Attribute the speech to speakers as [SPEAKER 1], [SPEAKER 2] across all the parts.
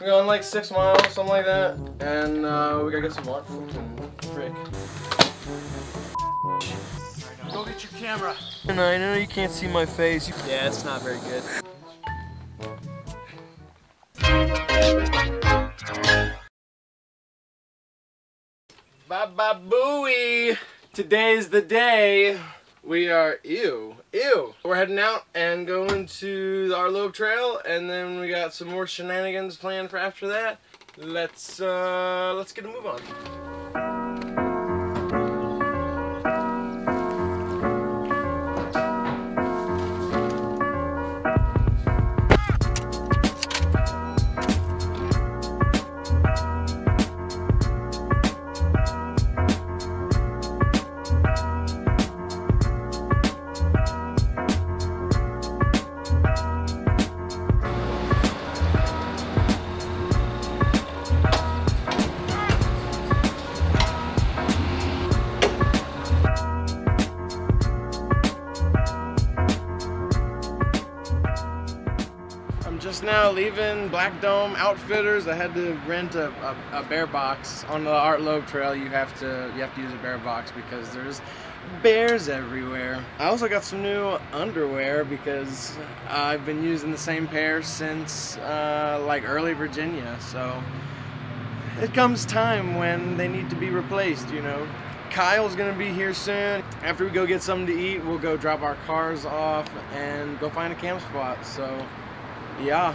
[SPEAKER 1] We're going like six miles, something like that. And uh, we gotta get some lunch. and frick.
[SPEAKER 2] Go get your camera.
[SPEAKER 1] And I know you can't see my face.
[SPEAKER 2] Yeah, it's not very good.
[SPEAKER 1] Bye bye booey. Today's the day. We are ew ew. We're heading out and going to the Art Loeb Trail, and then we got some more shenanigans planned for after that. Let's uh let's get a move on. Black Dome Outfitters. I had to rent a, a, a bear box on the Art Loeb Trail. You have to you have to use a bear box because there's bears everywhere. I also got some new underwear because I've been using the same pair since uh, like early Virginia. So it comes time when they need to be replaced. You know. Kyle's gonna be here soon. After we go get something to eat, we'll go drop our cars off and go find a camp spot. So. Yeah.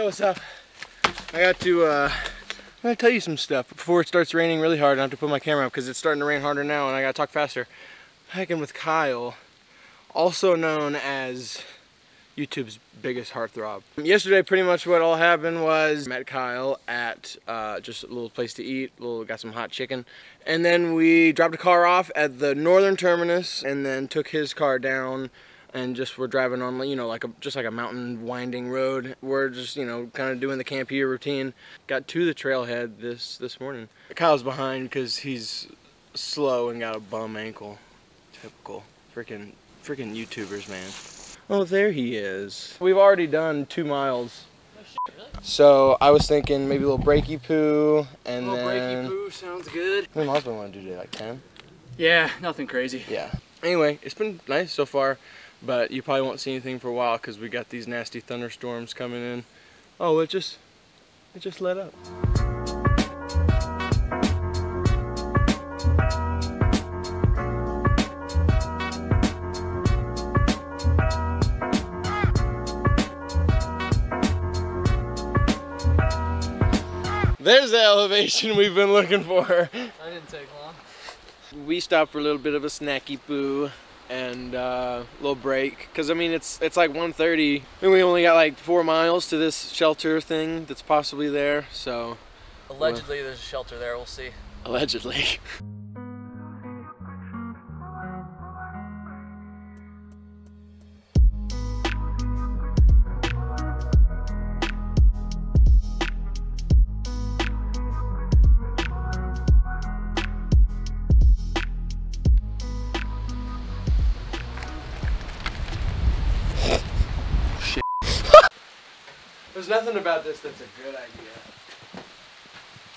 [SPEAKER 1] Yo, what's up? I got to, uh, I gotta tell you some stuff before it starts raining really hard. I have to put my camera up because it's starting to rain harder now and I gotta talk faster. Hiking with Kyle, also known as YouTube's biggest heartthrob. Yesterday, pretty much what all happened was met Kyle at uh, just a little place to eat, little got some hot chicken, and then we dropped a car off at the northern terminus, and then took his car down and just we're driving on you know like a just like a mountain winding road we're just you know kind of doing the camp here routine got to the trailhead this this morning kyle's behind because he's slow and got a bum ankle typical freaking freaking youtubers man oh there he is we've already done two miles so I was thinking maybe a little breaky poo and
[SPEAKER 2] little
[SPEAKER 1] then
[SPEAKER 2] breaky poo sounds good.
[SPEAKER 1] What miles do I want to do today? Like 10?
[SPEAKER 2] Yeah, nothing crazy.
[SPEAKER 1] Yeah. Anyway, it's been nice so far, but you probably won't see anything for a while because we got these nasty thunderstorms coming in. Oh, it just, it just let up. There's the elevation we've been looking for.
[SPEAKER 2] That didn't take long.
[SPEAKER 1] we stopped for a little bit of a snacky poo and uh, a little break because I mean it's it's like 1:30 and we only got like four miles to this shelter thing that's possibly there so
[SPEAKER 2] Allegedly, there's a shelter there. We'll see.
[SPEAKER 1] allegedly nothing about this that's a good idea.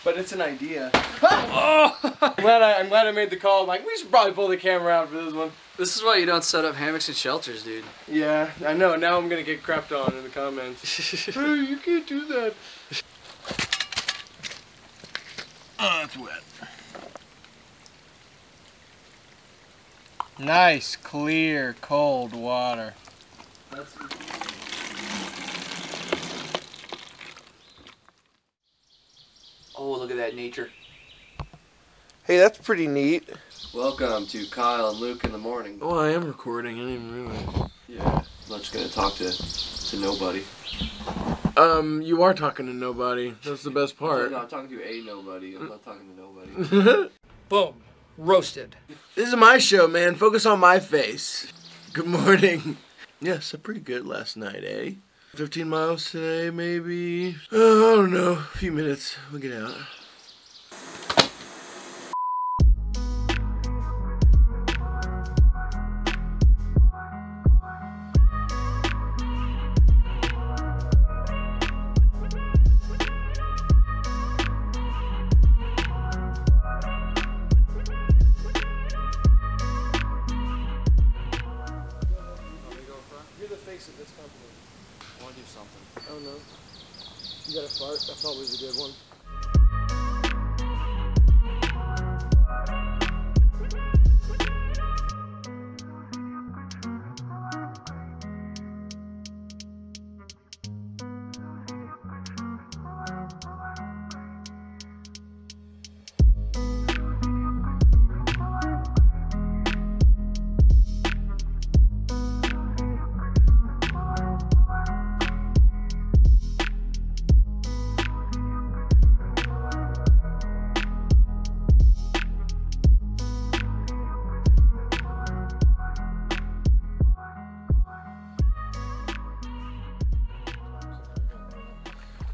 [SPEAKER 1] But it's an idea. oh! I'm glad I, I'm glad I made the call. I'm like, we should probably pull the camera out for this one.
[SPEAKER 2] This is why you don't set up hammocks and shelters, dude.
[SPEAKER 1] Yeah, I know. Now I'm gonna get crapped on in the comments. hey, you can't do that. Oh, it's wet. Nice, clear, cold water.
[SPEAKER 2] That's Oh, look at that nature.
[SPEAKER 1] Hey, that's pretty neat.
[SPEAKER 3] Welcome to Kyle and Luke in the morning.
[SPEAKER 1] Oh, I am recording. I didn't even realize.
[SPEAKER 3] Yeah. I'm not just gonna talk to to nobody.
[SPEAKER 1] Um, you are talking to nobody. That's the best part.
[SPEAKER 3] No, I'm talking to a nobody. I'm not talking to nobody.
[SPEAKER 4] Boom. Roasted.
[SPEAKER 1] This is my show, man. Focus on my face. Good morning. Yes, a pretty good last night, eh? 15 miles today, maybe. Uh, I don't know. A few minutes. We'll get out.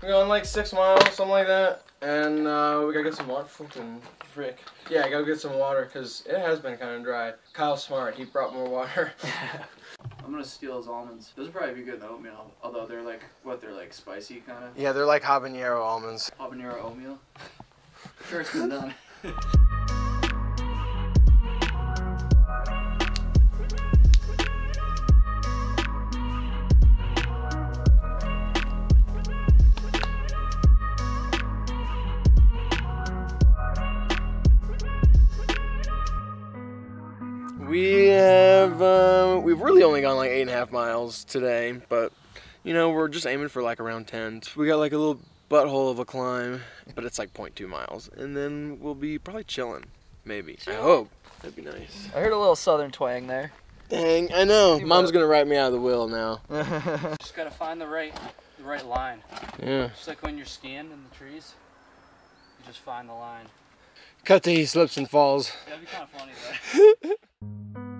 [SPEAKER 1] Going like six miles, something like that. And uh, we gotta get some water. Fucking frick. Yeah, I gotta get some water because it has been kind of dry. Kyle's smart. He brought more water.
[SPEAKER 2] I'm gonna steal his almonds. Those would probably be good in the oatmeal. Although they're like, what, they're like spicy kind of?
[SPEAKER 1] yeah, they're like habanero almonds.
[SPEAKER 2] Habanero oatmeal? sure it's been done.
[SPEAKER 1] Gone like eight and a half miles today, but you know, we're just aiming for like around 10. We got like a little butthole of a climb, but it's like 0.2 miles. And then we'll be probably chilling, maybe. I hope. That'd be nice.
[SPEAKER 2] I heard a little southern twang there.
[SPEAKER 1] Dang, I know. Mom's gonna write me out of the will now.
[SPEAKER 2] Just gotta find the right, the right line.
[SPEAKER 1] Yeah.
[SPEAKER 2] Just like when you're skiing in the trees, you just find the line.
[SPEAKER 1] Cut to he slips and falls.
[SPEAKER 2] That'd be kind of funny though.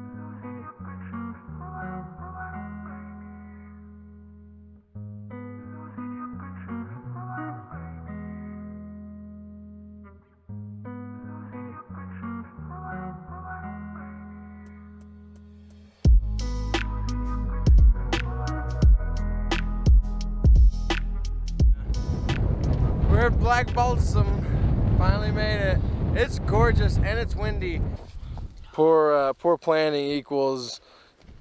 [SPEAKER 1] Black Balsam. Finally made it. It's gorgeous and it's windy. Poor, uh, poor planning equals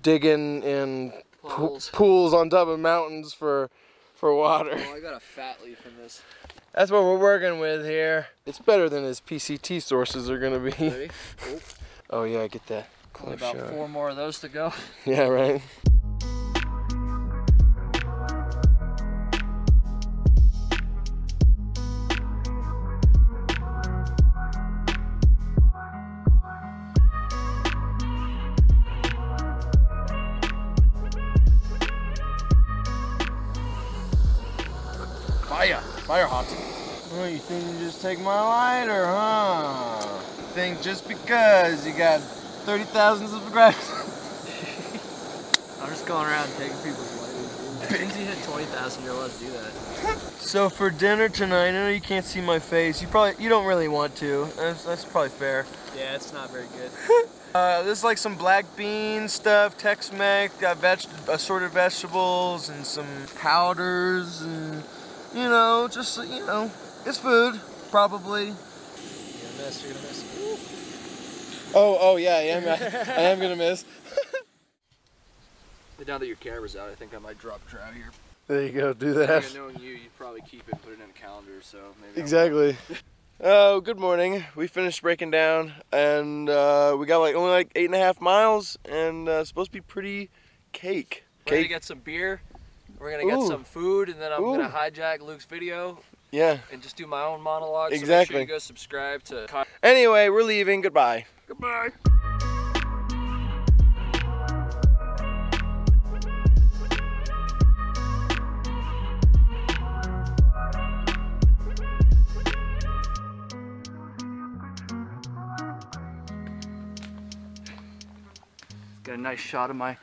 [SPEAKER 1] digging in
[SPEAKER 2] Pools.
[SPEAKER 1] pools on top of mountains for for water.
[SPEAKER 2] Oh, I got a fat leaf in this.
[SPEAKER 1] That's what we're working with here. It's better than his PCT sources are gonna be. Oh yeah, I get that
[SPEAKER 2] Only
[SPEAKER 1] close
[SPEAKER 2] about
[SPEAKER 1] shot.
[SPEAKER 2] four more of those to go.
[SPEAKER 1] Yeah, right. Fire, fire hot. Oh, you think you just take my lighter, huh? Think just because you got 30,000 subscribers.
[SPEAKER 2] I'm just going around taking people's lighters. As soon you hit 20,000, you're allowed to do that.
[SPEAKER 1] So for dinner tonight, I know you can't see my face. You probably you don't really want to. That's, that's probably fair.
[SPEAKER 2] Yeah, it's not very good.
[SPEAKER 1] Uh, there's like some black bean stuff, Tex-Mex, got veg- assorted vegetables and some powders and you know, just you know, it's food probably.
[SPEAKER 2] You're gonna miss, you're gonna miss.
[SPEAKER 1] Oh, oh yeah, I am. I am gonna miss.
[SPEAKER 2] Now that your camera's out, I think I might drop trout here.
[SPEAKER 1] There you go. Do that.
[SPEAKER 2] think knowing you, you'd probably keep it put it in a calendar, so maybe.
[SPEAKER 1] Exactly. Oh, good morning. We finished breaking down, and uh, we got like only like eight and a half miles, and uh, supposed to be pretty cake.
[SPEAKER 2] We're gonna
[SPEAKER 1] Cake.
[SPEAKER 2] get some beer. We're gonna get
[SPEAKER 1] Ooh.
[SPEAKER 2] some food, and then I'm
[SPEAKER 1] Ooh.
[SPEAKER 2] gonna hijack Luke's video.
[SPEAKER 1] Yeah.
[SPEAKER 2] And just do my own monologue.
[SPEAKER 1] Exactly.
[SPEAKER 2] So sure you subscribe to.
[SPEAKER 1] Anyway, we're leaving. Goodbye.
[SPEAKER 2] Goodbye. Got a nice shot of my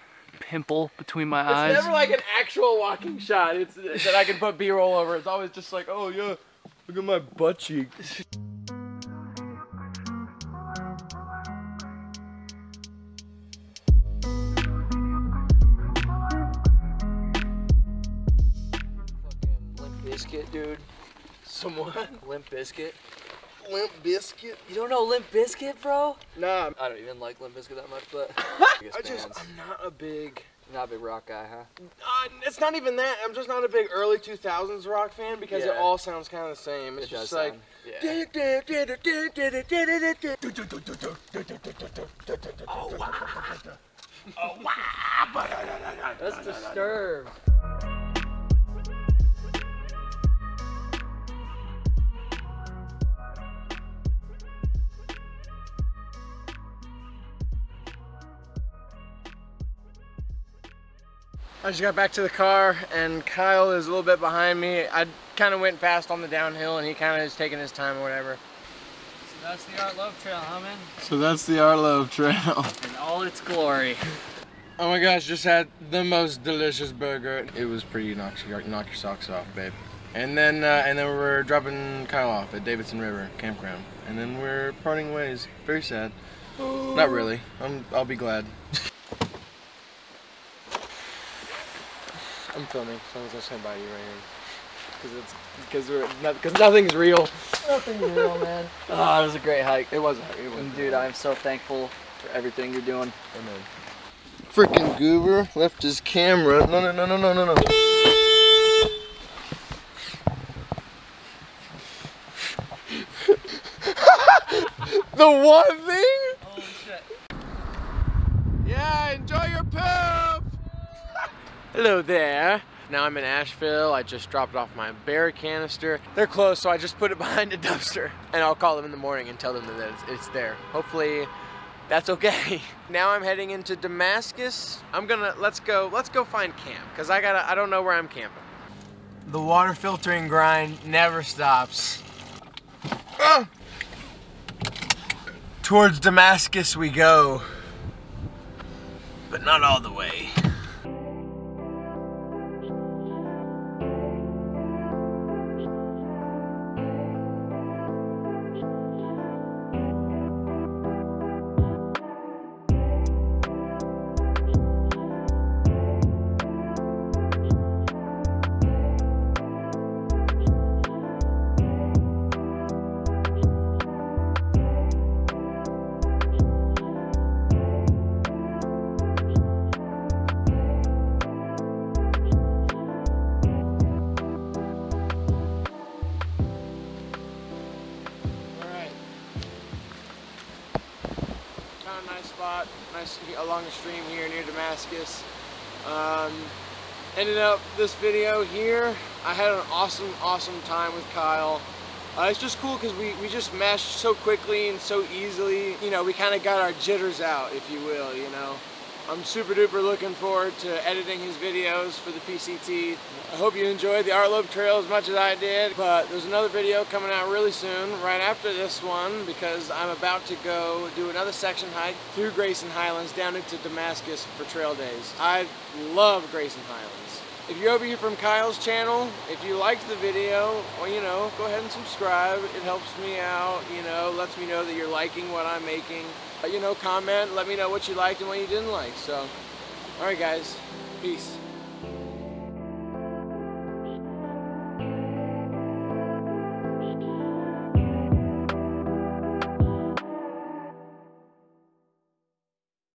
[SPEAKER 2] pimple between my eyes.
[SPEAKER 1] It's never like an actual walking shot. It's that I can put B-roll over. It's always just like, oh yeah, look at my butt cheek.
[SPEAKER 2] Limp Bizkit, dude.
[SPEAKER 1] Someone
[SPEAKER 2] Limp Bizkit.
[SPEAKER 1] Limp biscuit.
[SPEAKER 2] You don't know Limp Bizkit, bro?
[SPEAKER 1] Nah,
[SPEAKER 2] I don't even like Limp Bizkit that much, but
[SPEAKER 1] I just I'm not a big.
[SPEAKER 2] not a big rock guy, huh?
[SPEAKER 1] Uh, it's not even that. I'm just not a big early 2000s rock fan because it all sounds kind of the same. It's
[SPEAKER 2] It
[SPEAKER 1] just like.
[SPEAKER 2] sound- yeah. That's disturbed.
[SPEAKER 1] I just got back to the car and Kyle is a little bit behind me. I kind of went fast on the downhill and he kind of is taking his time or whatever.
[SPEAKER 2] So that's the Art Loeb Trail, huh, man?
[SPEAKER 1] So that's the Art Loeb Trail.
[SPEAKER 2] In all its glory.
[SPEAKER 1] Oh my gosh, just had the most delicious burger. It was pretty knock your, knock your socks off, babe. And then uh, and then we're dropping Kyle off at Davidson River Campground. And then we're parting ways. Very sad. Not really. I'm, I'll be glad. I'm filming, so I'm just gonna buy you right here. Cause it's because we're not, cause nothing's real. Nothing's real, man.
[SPEAKER 2] Oh, it was a great hike.
[SPEAKER 1] It wasn't. It wasn't.
[SPEAKER 2] And dude, I'm so thankful for everything you're doing.
[SPEAKER 1] Amen. Freaking goober left his camera. No, no, no, no, no, no, no. the one thing?
[SPEAKER 2] Holy shit.
[SPEAKER 1] Yeah, enjoy your poop. Hello there. Now I'm in Asheville. I just dropped off my bear canister. They're closed, so I just put it behind a dumpster. And I'll call them in the morning and tell them that it's, it's there. Hopefully that's okay. Now I'm heading into Damascus. I'm gonna, let's go, let's go find camp. Cause I gotta, I don't know where I'm camping. The water filtering grind never stops. Ah! Towards Damascus we go. But not all the way. Ended up this video here. I had an awesome, awesome time with Kyle. Uh, it's just cool because we, we just meshed so quickly and so easily. You know, we kind of got our jitters out, if you will, you know. I'm super duper looking forward to editing his videos for the PCT. I hope you enjoyed the Art Loeb Trail as much as I did, but there's another video coming out really soon, right after this one, because I'm about to go do another section hike through Grayson Highlands down into Damascus for trail days. I love Grayson Highlands. If you're over here from Kyle's channel, if you liked the video, well, you know, go ahead and subscribe. It helps me out, you know, lets me know that you're liking what I'm making. Uh, You know, comment, let me know what you liked and what you didn't like. So, alright guys, peace.